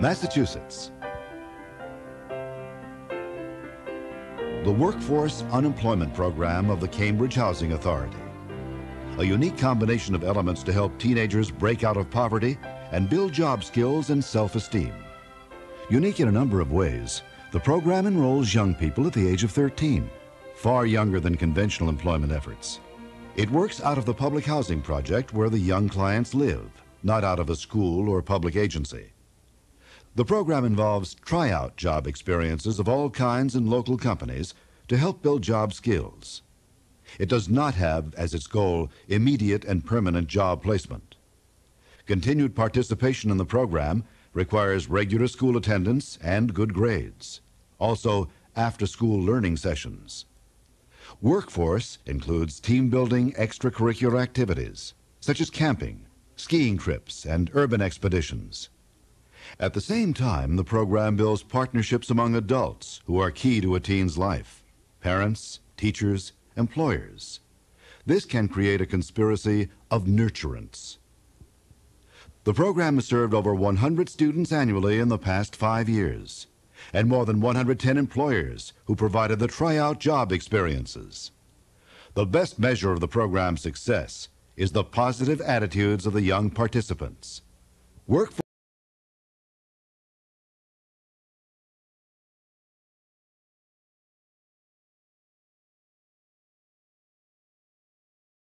Massachusetts. The Workforce Unemployment Program of the Cambridge Housing Authority. A unique combination of elements to help teenagers break out of poverty and build job skills and self-esteem. Unique in a number of ways, the program enrolls young people at the age of 13, far younger than conventional employment efforts. It works out of the public housing project where the young clients live, not out of a school or public agency. The program involves tryout job experiences of all kinds in local companies to help build job skills. It does not have as its goal immediate and permanent job placement. Continued participation in the program requires regular school attendance and good grades. Also, after school learning sessions. Workforce includes team building extracurricular activities, such as camping, skiing trips, and urban expeditions. At the same time, the program builds partnerships among adults who are key to a teen's life parents, teachers, employers. This can create a conspiracy of nurturance. The program has served over 100 students annually in the past five years, and more than 110 employers who provided the tryout job experiences. The best measure of the program's success is the positive attitudes of the young participants. Workforce